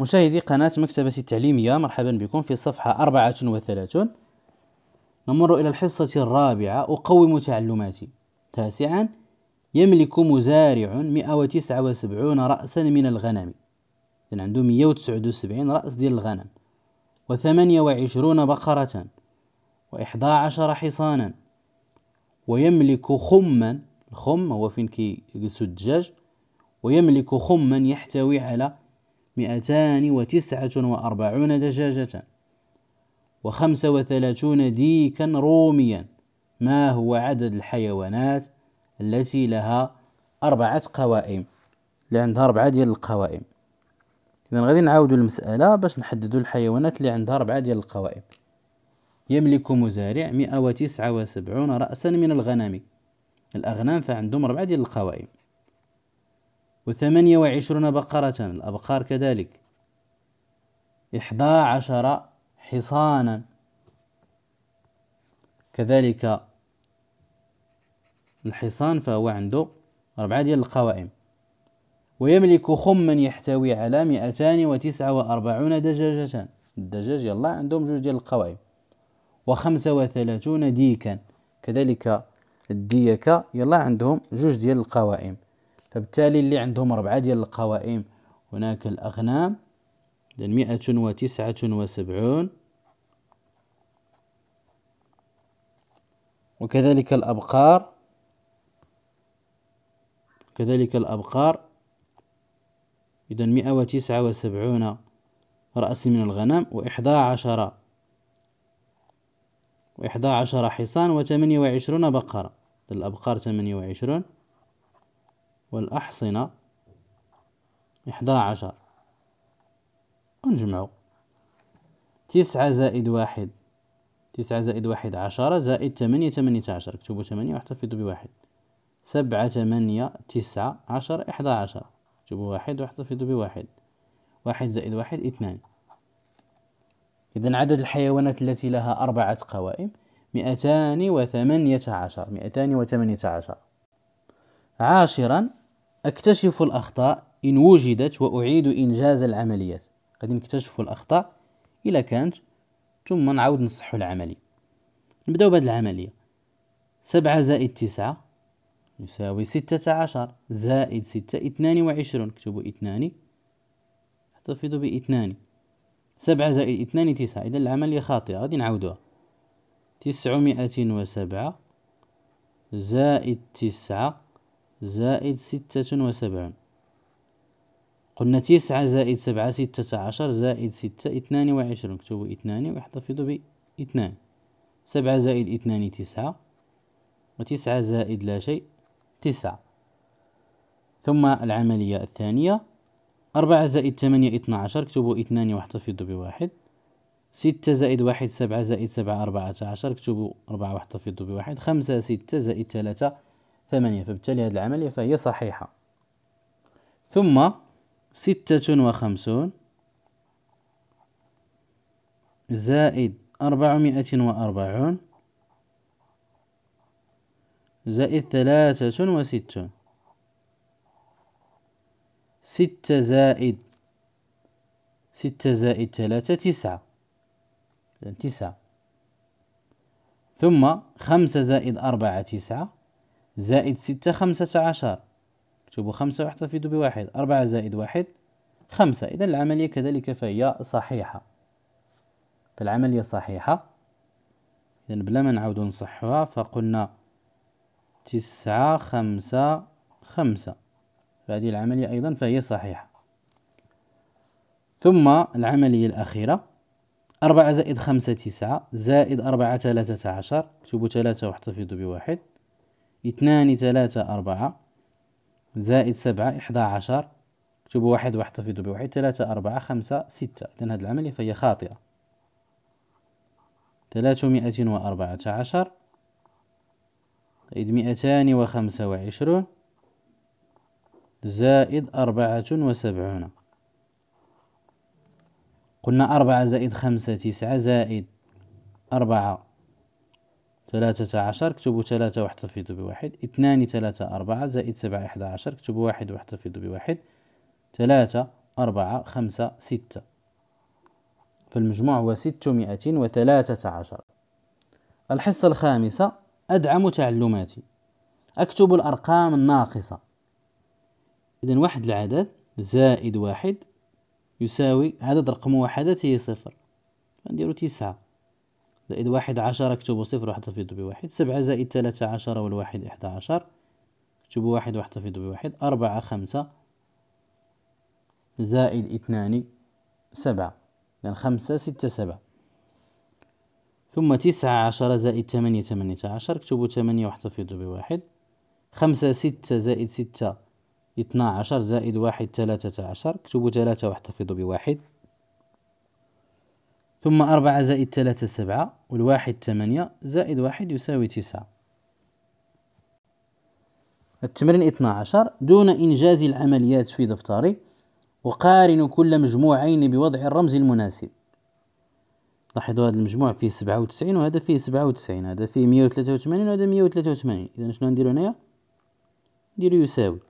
مشاهدي قناة مكتبة التعليمية مرحبا بكم في أربعة وثلاثون. نمر إلى الحصة الرابعة. أقوم تعلماتي. تاسعا. يملك مزارع مئة وتسعة وسبعون رأسا من الغنم. إذن عنده مئة وتسعة وسبعين رأس ديال الغنم. وثمانية وعشرون بقرة. وإحدى عشر حصانا. ويملك خما. الخم هو فين كيجلسو الدجاج ويملك خما يحتوي على مئتان وتسعة وأربعون دجاجة وخمسة وثلاثون ديكا روميا. ما هو عدد الحيوانات التي لها أربعة قوائم؟ اللي عندها أربعة ديال القوائم. إذا غادي نعاودو المسألة باش نحددو الحيوانات اللي عندها أربعة ديال القوائم. يملك مزارع مئة وتسعة وسبعون رأسا من الغنم. الأغنام فعندهم أربعة ديال القوائم. وثمانية وعشرون بقرة الأبقار كذلك. إحدى عشر حصانا. كذلك الحصان فهو عنده أربعة ديال القوائم. ويملك خما يحتوي على مئتان وتسعة وأربعون دجاجة. الدجاج يلا عندهم جوج ديال القوائم. وخمسة وثلاثون ديكا. كذلك الديكة يلا عندهم جوج ديال القوائم. فبالتالي اللي عندهم أربعة ديال القوائم هناك الأغنام مئة وتسعة وسبعون. وكذلك الأبقار كذلك الأبقار. إذا مئة وتسعة وسبعون رأس من الغنم وإحدى عشر وإحدى عشر حصان وثمانية وعشرون بقرة. الأبقار ثمانية وعشرون. والأحصنة إحدى عشر ونجمعو تسعة زائد واحد. تسعة زائد واحد عشرة زائد ثمانية ثمانية عشر. اكتبوا ثمانية واحتفظوا بواحد. سبعة ثمانية تسعة عشر إحدى عشر اكتبوا واحد واحتفظوا بواحد. واحد زائد واحد اثنان. إذا عدد الحيوانات التي لها أربعة قوائم مئتان وثمانية عشر. مئتان وثمانية عشر. عاشرا أكتشف الأخطاء إن وجدت وأعيد إنجاز العمليات. غادي نكتشف الأخطاء إلا كانت ثم نعاود نصحو العملية نبدأو بهذه العملية. سبعة زائد تسعة يساوي ستة عشر زائد ستة اثنان وعشرون. اكتبوا اثنان. احتفظوا باثنان. سبعة زائد اثنان تسعة. إذا العملية خاطئة. غادي نعاودوها. تسعمائة وسبعة زائد تسعة زائد ستة وسبعون. قلنا تسعة زائد سبعة ستة عشر زائد ستة اثنان وعشرون. اكتبوا اثنان واحتفظوا باثنان. سبعة زائد اثنان تسعة وتسعة زائد لا شيء تسعة. ثم العملية الثانية أربعة زائد ثمانية اثنا عشر. اكتبوا اثنان واحتفظوا بواحد. ستة زائد واحد سبعة زائد سبعة أربعة عشر. اكتبوا أربعة واحتفظوا بواحد. خمسة ستة زائد ثلاثة ثمانية فبالتالي هذه العملية فهي صحيحة. ثم ستة وخمسون زائد أربعمائة وأربعون زائد ثلاثة وستون. ستة زائد ستة زائد ثلاثة تسعة. تسعة. ثم خمسة زائد أربعة تسعة. زائد ستة خمسة عشر. اكتبوا خمسة واحتفظوا بواحد أربعة زائد واحد خمسة. إذا العملية كذلك فهي صحيحة. فالعملية صحيحة. إذا بلا ما نعاود نصحها فقلنا تسعة خمسة خمسة. فهذه العملية أيضا فهي صحيحة. ثم العملية الأخيرة أربعة زائد خمسة تسعة زائد أربعة ثلاثة عشر. اكتبوا ثلاثة واحتفظوا بواحد. اثنان ثلاثة أربعة زائد سبعة إحدى عشر اكتبوا واحد واحتفظوا بواحد ثلاثة أربعة خمسة ستة. إذن هذه العملية فهي خاطئة. ثلاثمائة وأربعة عشر زائد مئتان وخمسة وعشرون زائد أربعة وسبعون. قلنا أربعة زائد خمسة تسعة زائد أربعة ثلاثة عشر اكتبوا ثلاثة واحتفظوا بواحد. اثنان ثلاثة أربعة. زائد سبعة إحدى عشر اكتبوا واحد واحتفظوا بواحد. ثلاثة أربعة خمسة ستة. فالمجموع هو ستمائة وثلاثة عشر. الحصة الخامسة أدعم تعلماتي. أكتب الأرقام الناقصة. إذا واحد العدد زائد واحد يساوي عدد رقم وحدته صفر. نديرو تسعة. زائد واحد عشر اكتبوا صفر واحتفظ بواحد سبعة زائد ثلاثة عشر والواحد إحدى عشر. اكتبوا واحد واحتفظ بواحد أربعة خمسة زائد اثنان سبعة. لأن خمسة ستة سبعة. ثم تسعة عشر زائد ثمانية ثمانية عشر. اكتبوا ثمانية واحتفظوا بواحد. خمسة ستة زائد ستة اثنا عشر زائد واحد ثلاثة عشر. اكتبوا ثلاثة واحتفظوا بواحد. ثم أربعة زائد ثلاثة سبعة والواحد ثمانية زائد واحد يساوي تسعة. التمرين اثنا عشر دون إنجاز العمليات في دفتري أقارن كل مجموعين بوضع الرمز المناسب. لاحظوا هذا المجموع فيه سبعة وتسعين وهذا فيه سبعة وتسعين هذا فيه مية وثلاثة وثمانين وهذا مية وثلاثة وثمانين. إذا شنو نديرو هنايا؟ نديرو يساوي.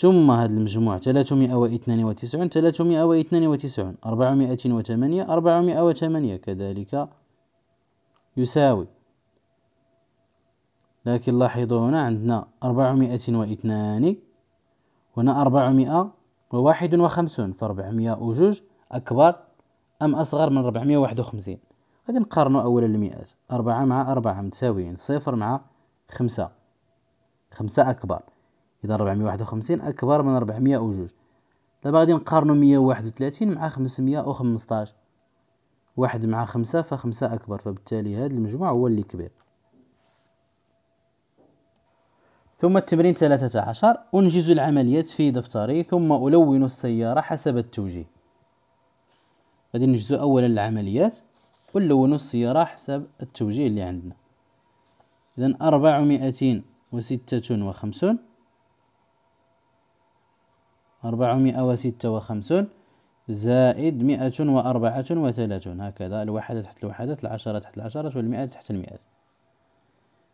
ثم هذا المجموع ثلاثمائة واثنان وتسعون ثلاثمائة واثنان وتسعون أربعمائة وثمانية أربعمائة وثمانية كذلك يساوي. لكن لاحظوا هنا عندنا أربعمائة واثنان هنا أربعمائة وواحد وخمسون فأربعمائة وجوج أكبر أم أصغر من ربعمائة وواحد وخمسين؟ غادي نقارنوا أولا المئات أربعة مع أربعة متساويين صفر مع خمسة خمسة أكبر. إذا ربعمية واحد وخمسين أكبر من ربعمية وجوج. دابا غادي نقارنو مية وواحد وثلاثين مع خمسمية وخمسطاش. واحد مع خمسة فخمسة أكبر. فبالتالي هذا المجموع هو اللي كبير. ثم التمرين ثلاثة عشر. أنجز العمليات في دفتري ثم ألون السيارة حسب التوجيه. غادي نجزو أولا العمليات ونلونو السيارة حسب التوجيه اللي عندنا. إذا أربعمائة وستة وخمسون. أربعمائة وستة وخمسون زائد مئة وأربعة وثلاثون. هكذا الوحدة تحت الوحدات العشرة تحت العشرات والمئة تحت المئات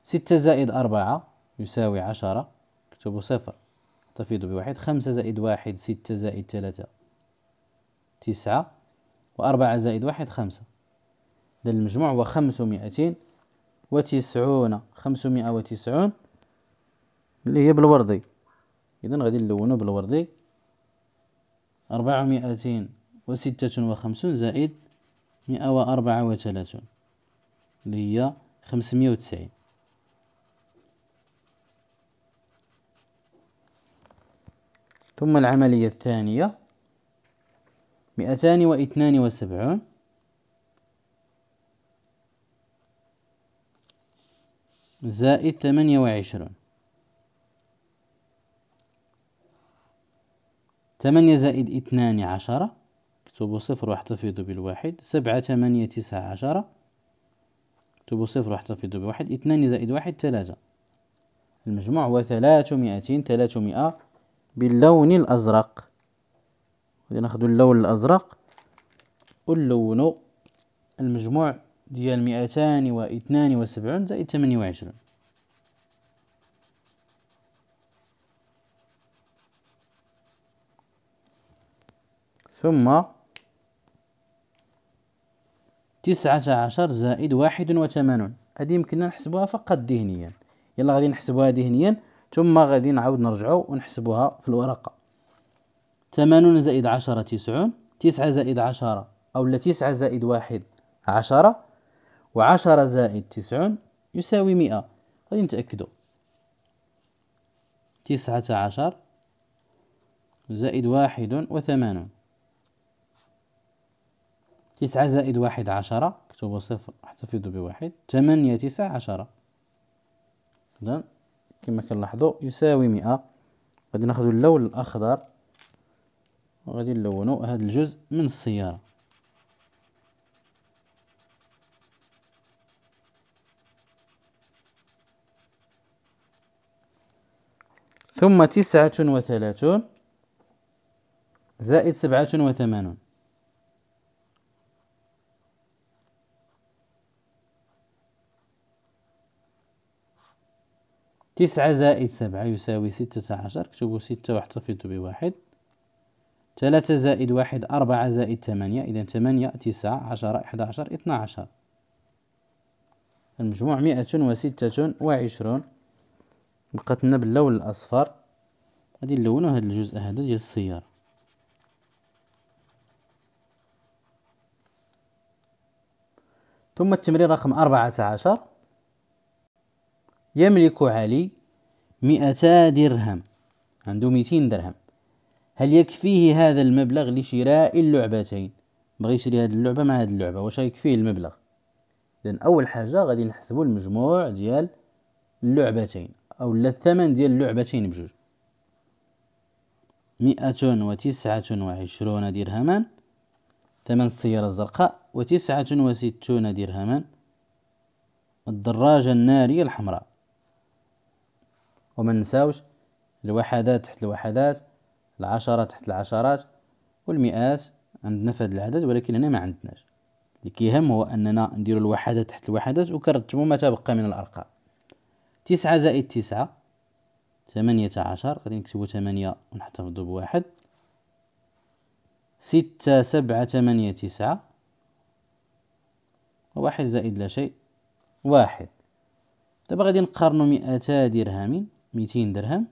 ستة زائد أربعة يساوي عشرة اكتبوا صفر. تفيض بواحد. خمسة زائد واحد ستة زائد ثلاثة تسعة. وأربعة زائد واحد خمسة. إذا المجموع هو خمسمائتين وتسعون. خمسمائة وتسعون اللي هي بالوردي. إذا غادي نلونو بالوردي. أربعمائة وستة وخمسون زائد مئة وأربعة وثلاثون. اللي هي خمسمائة وتسعين. ثم العملية الثانية مئتان واثنان وسبعون. زائد ثمانية وعشرون. ثمانية زائد اثنان عشرة اكتبوا صفر واحتفظوا بالواحد. سبعة ثمانية تسعة عشرة اكتبوا صفر واحتفظوا بواحد اثنان زائد واحد ثلاثة. المجموع هو ثلاثمائتين ثلاثمائة باللون الأزرق. ناخذ اللون الأزرق ونلونو المجموع ديال مئتان واثنان وسبعون زائد ثمانية وعشرون. ثم تسعة عشر زائد واحد وثمانون. هذه يمكننا نحسبوها فقط ذهنيا. يلا غادي نحسبوها ذهنيا ثم غادي نعاود نرجعو ونحسبوها في الورقة. ثمانون زائد عشرة تسعون تسعة زائد عشرة أو تسعة زائد واحد عشرة وعشرة زائد تسعون يساوي مئة. غادي نتأكدو تسعة عشر زائد واحد وثمانون. تسعة زائد واحد عشرة اكتبوا صفر احتفظوا بواحد. ثمانية تسعة عشرة. إذن كما كنلاحظوا يساوي مئة. غادي ناخذ اللون الأخضر. وغادي نلونو هذا الجزء من السيارة. ثم تسعة وثلاثون زائد سبعة وثمانون. تسعة زائد سبعة يساوي ستة عشر اكتبوا ستة واحتفظوا بواحد. ثلاثة زائد واحد أربعة زائد ثمانية. إذا ثمانية تسعة عشرة إحدى عشر اثنا عشر. المجموع مئة وستة وعشرون. بقات لنا باللون الأصفر. غادي نلونو هذا الجزء هذا ديال السيارة. ثم التمرين رقم أربعة عشر. يملك علي مئتا درهم عنده مئتين درهم. هل يكفيه هذا المبلغ لشراء اللعبتين؟ بغى يشري هذه اللعبة مع هذه اللعبة واش يكفيه المبلغ؟ لأن أول حاجة غادي نحسبوا المجموع ديال اللعبتين أو الثمن ديال اللعبتين بجوج. مئة وتسعة وعشرون درهما ثمن السيارة الزرقاء وتسعة وستون درهما الدراجة النارية الحمراء. وما نساوش الوحدات تحت الوحدات العشرات تحت العشرات والمئات عندنا في هذا العدد ولكن هنا ما عندناش. اللي كيهم هو أننا نديرو الوحدات تحت الوحدات وكنرتبو ما تبقى من الأرقام. تسعة زائد تسعة ثمانية عشر غادي نكتبو ثمانية ونحتفظو بواحد. ستة سبعة ثمانية تسعة واحد زائد لا شيء واحد. دابا غادي نقارنو مئتا درهم ميتين درهم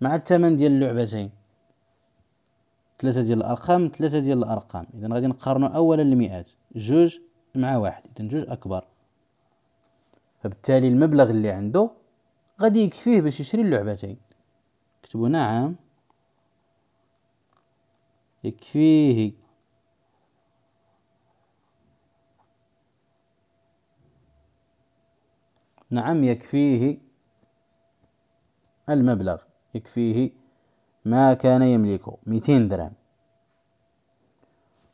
مع الثمن ديال اللعبتين. ثلاثة ديال الأرقام ثلاثة ديال الأرقام. إذا غادي نقارنو أولا المئات. جوج مع واحد. إذا جوج أكبر. فبالتالي المبلغ اللي عنده غادي يكفيه باش يشري اللعبتين. كتبوا نعم. يكفيه. نعم يكفيه. المبلغ. يكفيه ما كان يملكه 200 درهم.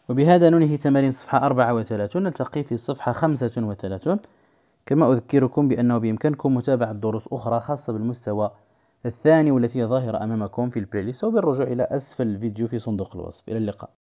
وبهذا ننهي تمارين صفحة 34 نلتقي في الصفحة 35 كما أذكركم بأنه بإمكانكم متابعة دروس أخرى خاصة بالمستوى الثاني والتي ظاهرة أمامكم في البلاي ليست. وبالرجوع إلى أسفل الفيديو في صندوق الوصف. إلى اللقاء.